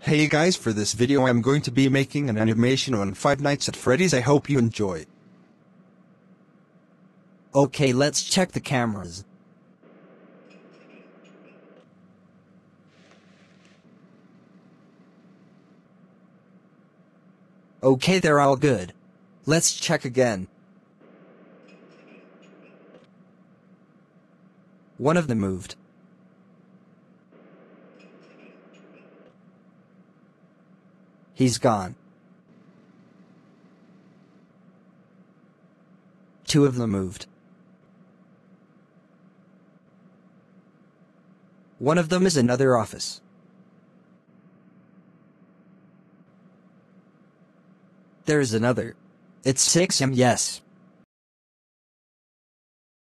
Hey guys for this video I'm going to be making an animation on Five Nights at Freddy's I hope you enjoy. Okay, let's check the cameras. Okay, they're all good. Let's check again. One of them moved. He's gone. Two of them moved. One of them is another office. There's another. It's 6M yes.